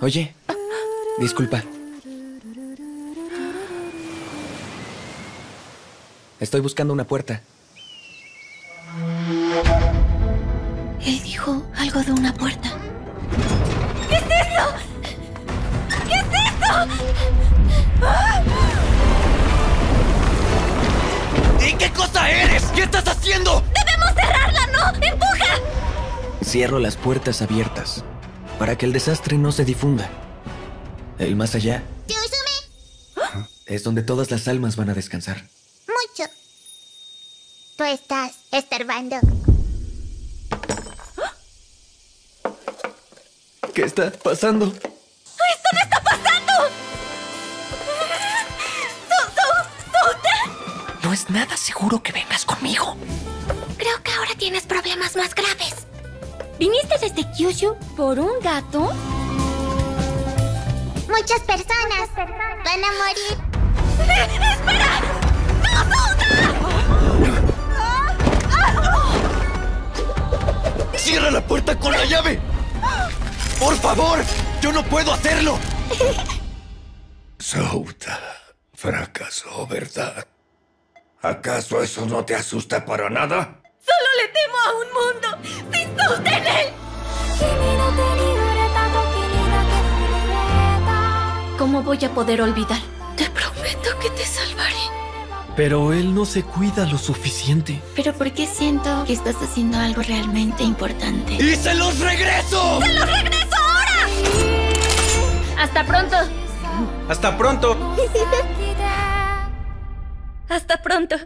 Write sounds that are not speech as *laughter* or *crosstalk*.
Oye, disculpa. Estoy buscando una puerta. Él dijo algo de una puerta. ¿Qué es eso? ¿Qué estás haciendo? ¡Debemos cerrarla, no! ¡Empuja! Cierro las puertas abiertas para que el desastre no se difunda. El más allá Yusume, es donde todas las almas van a descansar. mucho. Tú estás estorbando. ¿Qué está pasando? Es nada seguro que vengas conmigo. Creo que ahora tienes problemas más graves. ¿Viniste desde Kyushu por un gato? Muchas personas van a morir. ¡Espera! ¡Cierra la puerta con la llave! ¡Por favor! ¡Yo no puedo hacerlo! *laughs* Souta fracasó, ¿verdad? ¿Acaso eso no te asusta para nada? ¡Solo le temo a un mundo sin Souta en él! ¿Cómo voy a poder olvidar? Te prometo que te salvaré. Pero él no se cuida lo suficiente. Pero ¿por qué siento que estás haciendo algo realmente importante? ¡Y se los regreso! ¡Lo regreso ahora! Hasta pronto. ¡Hasta pronto! *laughs* Hasta pronto.